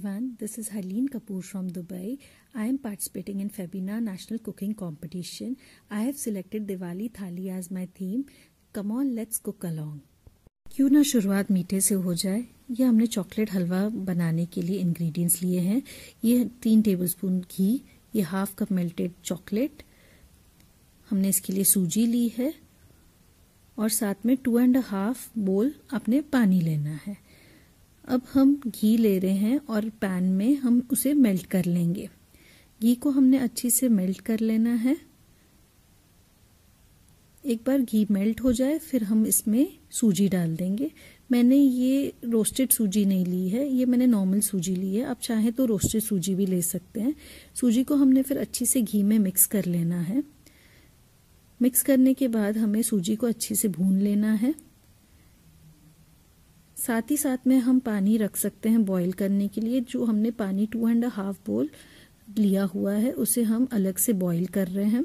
Everyone, this is Harleen Kapoor from Dubai. I am participating in Febina National Cooking Competition. I have selected Diwali Thali as my theme. Come on, let's cook along. क्यों ना शुरुआत मीठे से हो जाए ये हमने chocolate हलवा बनाने के लिए इंग्रेडिएंट्स लिए हैं ये तीन टेबलस्पून घी ये हाफ़ कप मेल्टेड चॉकलेट हमने इसके लिए सूजी ली है और साथ में टू एंड हाफ़ बोल अपने पानी लेना है अब हम घी ले रहे हैं और पैन में हम उसे मेल्ट कर लेंगे। घी को हमने अच्छी से मेल्ट कर लेना है। एक बार घी मेल्ट हो जाए, फिर हम इसमें सूजी डाल देंगे। मैंने ये रोस्टेड सूजी नहीं ली है, ये मैंने नॉर्मल सूजी ली है। आप चाहें तो रोस्टेड सूजी भी ले सकते हैं। सूजी को हमने फिर अच्छी से घी में मिक्स कर लेना है। मिक्स करने के बाद हमें सूजी को अच्छी से भून लेना है। साथ ही साथ में हम पानी रख सकते हैं बॉईल करने के लिए, जो हमने पानी टू एंड हाफ़ बोल लिया हुआ है, उसे हम अलग से बॉईल कर रहे हैं।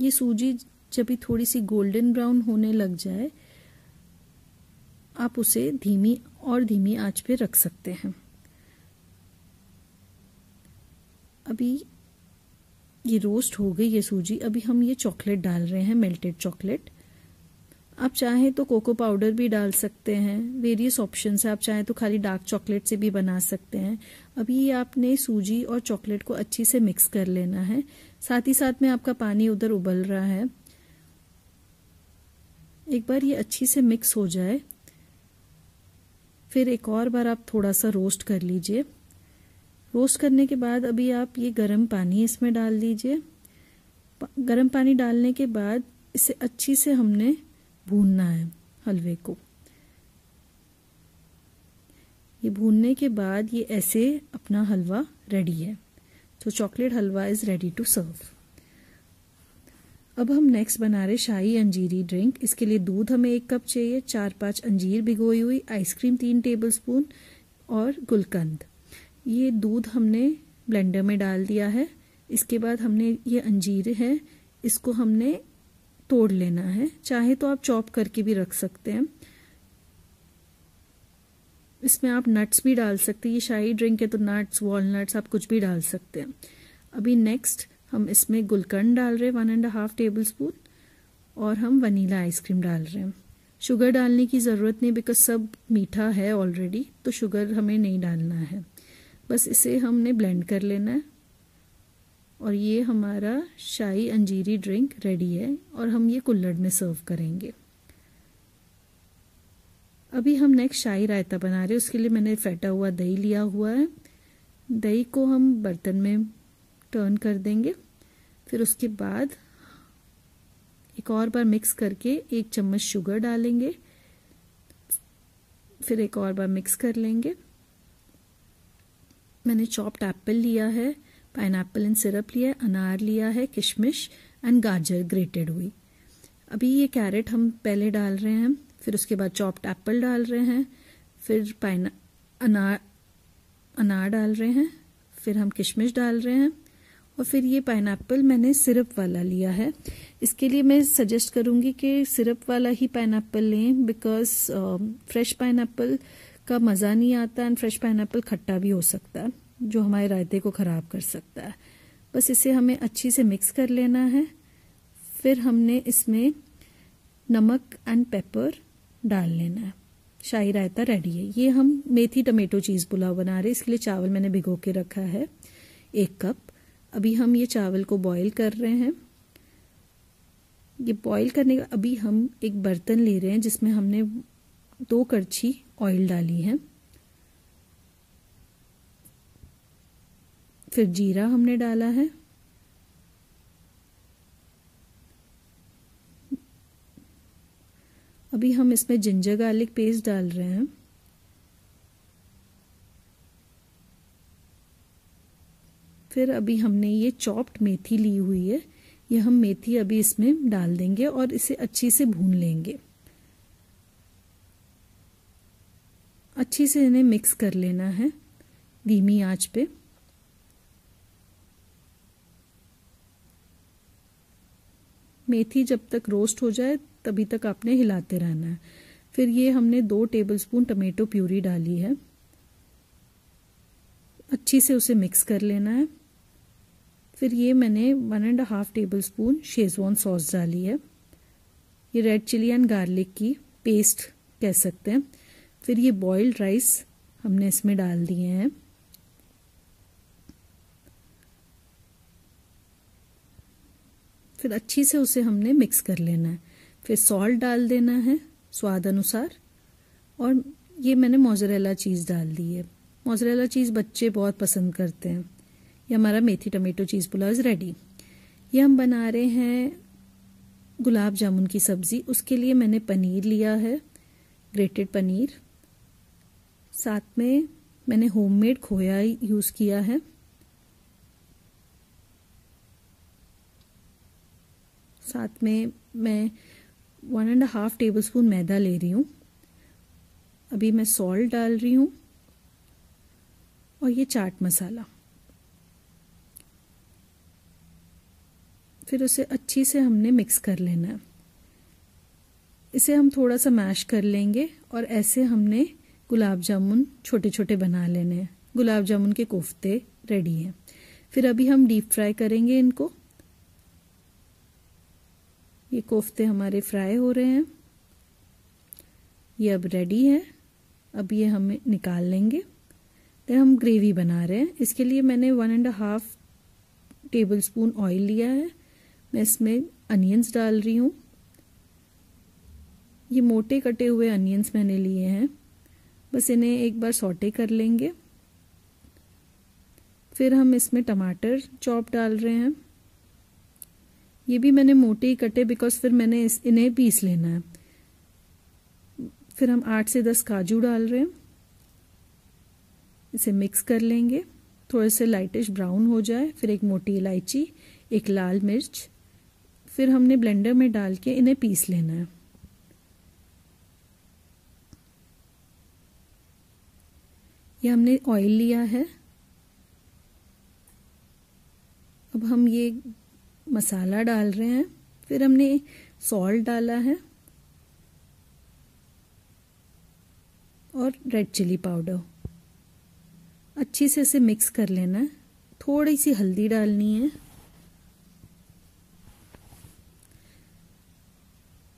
ये सूजी जब भी थोड़ी सी गोल्डन ब्राउन होने लग जाए, आप उसे धीमी, और धीमी आँच पे रख सकते हैं। अभी ये रोस्ट हो गई ये सूजी, अभी हम ये चॉकलेट डाल रहे हैं मेल्टेड चॉकलेट आप चाहें तो कोको पाउडर भी डाल सकते हैं वेरियस ऑप्शन है। आप चाहें तो खाली डार्क चॉकलेट से भी बना सकते हैं। अभी ये आपने सूजी और चॉकलेट को अच्छी से मिक्स कर लेना है। साथ ही साथ में आपका पानी उधर उबल रहा है। एक बार ये अच्छी से मिक्स हो जाए। फिर एक और बार आप थोड़ा सा रोस्ट कर लीजिए। रोस्ट करने के बाद अभी आप ये गर्म पानी इसमें डाल दीजिए। गर्म पानी डालने के बाद इसे अच्छी से हमने भूनना है हलवे को। ये भूनने के बाद ये ऐसे अपना हलवा रेडी है। तो chocolate halwa is ready to serve अब हम नेक्स्ट बना रहे शाही अंजीरी ड्रिंक इसके लिए दूध हमें एक कप चाहिए, चार पाँच अंजीर भिगोई हुई आइसक्रीम तीन टेबलस्पून और गुलकंद। ये दूध हमने ब्लेंडर में डाल दिया है। इसके बाद हमने ये अंजीर है, इसको हमने तोड़ लेना है। चाहे तो आप चॉप करके भी रख सकते हैं। इसमें आप नट्स भी डाल सकते हैं। ये शाही ड्रिंक है तो नट्स वॉलनट्स आप कुछ भी डाल सकते हैं। अभी नेक्स्ट हम इसमें गुलकंद डाल रहे हैं one and half tablespoon और हम वनीला आइसक्रीम डाल रहे हैं। शुगर डालने की ज़रूरत नहीं बिकॉज़ सब मीठा है ऑलरेडी तो शुगर हमें नहीं डालना है। बस इसे हमने ब्लेंड कर लेना है। और ये हमारा शाही अंजीरी ड्रिंक रेडी है और हम ये कुल्लड़ में सर्व करेंगे। अभी हम नेक्स्ट शाही रायता बना रहे हैं, उसके लिए मैंने फेटा हुआ दही लिया हुआ है। दही को हम बर्तन में टर्न कर देंगे, फिर उसके बाद एक और बार मिक्स करके एक चम्मच शुगर डालेंगे, फिर एक और बार मिक्स कर लेंगे। मैंने चॉप्ड एप्पल लिया है पाइन एंड सिरप लिया है, अनार लिया है, किशमिश एंड गाजर ग्रेटेड हुई। अभी ये कैरेट हम पहले डाल रहे हैं, फिर उसके बाद चॉप्ड एप्पल डाल रहे हैं, फिर पाइन अनार अनार डाल रहे हैं, फिर हम किशमिश डाल रहे हैं और फिर ये पाइन मैंने सिरप वाला लिया है। इसके लिए मैं सजेस्ट करूँगी कि सिरप वाला ही पाइन लें बिकॉज़ फ्रेश पाइन का मज़ा नहीं आता एंड फ्रेश पाइन खट्टा भी हो सकता है। जो हमारे रायते को ख़राब कर सकता है। बस इसे हमें अच्छी से मिक्स कर लेना है। फिर हमने इसमें नमक एंड पेपर डाल लेना है। शाही रायता रेडी है। ये हम मेथी टमेटो चीज़ पुलाव बना रहे इसके लिए चावल मैंने भिगो के रखा है। एक कप अभी हम ये चावल को बॉईल कर रहे हैं। ये बॉईल करने का अभी हम एक बर्तन ले रहे हैं जिसमें हमने दो करछी ऑयल डाली है। फिर जीरा हमने डाला है। अभी हम इसमें जिंजर गार्लिक पेस्ट डाल रहे हैं। फिर अभी हमने ये चॉप्ड मेथी ली हुई है। ये हम मेथी अभी इसमें डाल देंगे और इसे अच्छी से भून लेंगे। अच्छी से इन्हें मिक्स कर लेना है। धीमी आँच पे। मेथी जब तक रोस्ट हो जाए, तभी तक आपने हिलाते रहना है। फिर ये हमने दो टेबलस्पून टमेटो प्यूरी डाली है। अच्छी से उसे मिक्स कर लेना है। फिर ये मैंने one and half tablespoon schezwan sauce डाली है। ये रेड चिली एंड गार्लिक की पेस्ट कह सकते हैं। फिर ये बॉइल्ड राइस हमने इसमें डाल दिए हैं। फिर अच्छी से उसे हमने मिक्स कर लेना है। फिर सॉल्ट डाल देना है स्वाद अनुसार। और ये मैंने मोजरेला चीज़ डाल दी है। मोजरेला चीज़ बच्चे बहुत पसंद करते हैं। ये हमारा methi tomato cheese pulao is ready ये हम बना रहे हैं गुलाब जामुन की सब्ज़ी। उसके लिए मैंने पनीर लिया है ग्रेटेड पनीर। साथ में मैंने होममेड खोया यूज़ किया है। साथ में मैं one and half tablespoon मैदा ले रही हूँ। अभी मैं सॉल्ट डाल रही हूँ और ये चाट मसाला। फिर उसे अच्छी से हमने मिक्स कर लेना है। इसे हम थोड़ा सा मैश कर लेंगे और ऐसे हमने गुलाब जामुन छोटे छोटे बना लेने हैं। गुलाब जामुन के कोफ्ते रेडी हैं। फिर अभी हम डीप फ्राई करेंगे इनको। ये कोफ्ते हमारे फ्राई हो रहे हैं। ये अब रेडी है। अब ये हम निकाल लेंगे। तो हम ग्रेवी बना रहे हैं। इसके लिए मैंने one and half tablespoon oil लिया है। मैं इसमें अनियंस डाल रही हूँ। ये मोटे कटे हुए अनियंस मैंने लिए हैं। बस इन्हें एक बार सोटे कर लेंगे। फिर हम इसमें टमाटर चॉप डाल रहे हैं। ये भी मैंने मोटे ही कटे बिकॉज़ फिर मैंने इस, इन्हें पीस लेना है। फिर हम आठ से दस काजू डाल रहे हैं। इसे मिक्स कर लेंगे। थोड़े से लाइटिश ब्राउन हो जाए, फिर एक मोटी इलायची, एक लाल मिर्च। फिर हमने ब्लेंडर में डाल के इन्हें पीस लेना है। ये हमने ऑयल लिया है। अब हम ये मसाला डाल रहे हैं, फिर हमने सॉल्ट डाला है और रेड चिली पाउडर अच्छी से इसे मिक्स कर लेना है। थोड़ी सी हल्दी डालनी है।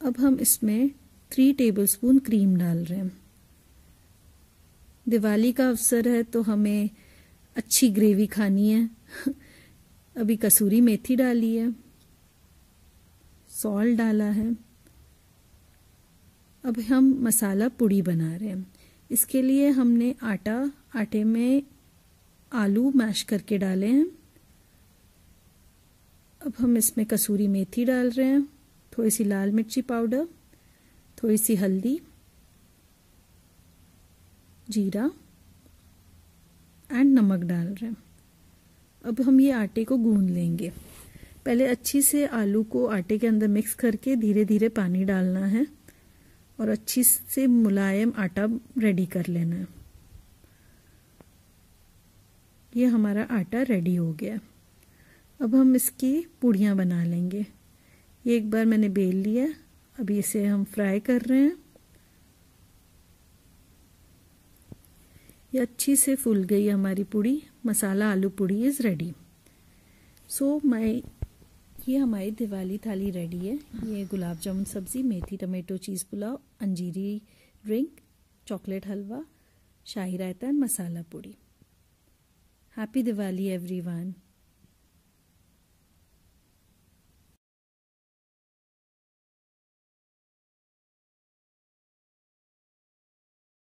अब हम इसमें थ्री टेबलस्पून क्रीम डाल रहे हैं। दिवाली का अवसर है तो हमें अच्छी ग्रेवी खानी है। अभी कसूरी मेथी डाली है सॉल्ट डाला है। अब हम मसाला पुड़ी बना रहे हैं। इसके लिए हमने आटा, आटे में आलू मैश करके डाले हैं। अब हम इसमें कसूरी मेथी डाल रहे हैं। थोड़ी सी लाल मिर्ची पाउडर, थोड़ी सी हल्दी, जीरा एंड नमक डाल रहे हैं। अब हम ये आटे को गूंद लेंगे। पहले अच्छी से आलू को आटे के अंदर मिक्स करके धीरे धीरे पानी डालना है और अच्छी से मुलायम आटा रेडी कर लेना है। ये हमारा आटा रेडी हो गया। अब हम इसकी पूड़ियाँ बना लेंगे। ये एक बार मैंने बेल लिया अभी इसे हम फ्राई कर रहे हैं। ये अच्छी से फूल गई हमारी पूड़ी। मसाला, आलू पूड़ी इज़ रेडी सो माई ये हमारी दिवाली थाली रेडी है। ये गुलाब जामुन, सब्ज़ी, methi, tomato cheese pulao, अंजीरी drink chocolate halwa, shahi raita and masala puri. Happy Diwali everyone